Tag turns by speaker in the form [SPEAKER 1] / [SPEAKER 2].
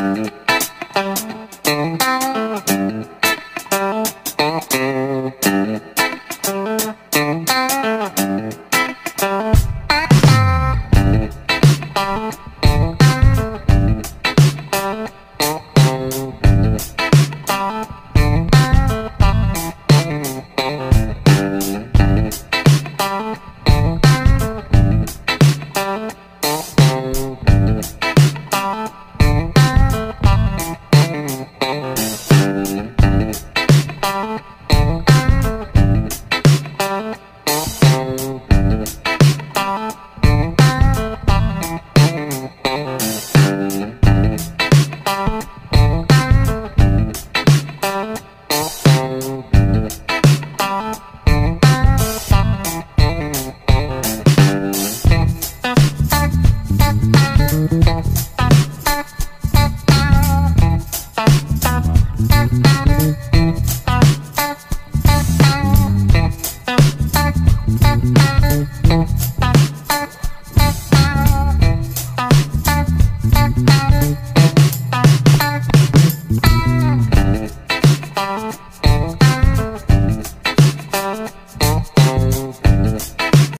[SPEAKER 1] Thank you.
[SPEAKER 2] Mm-hmm.
[SPEAKER 3] Thank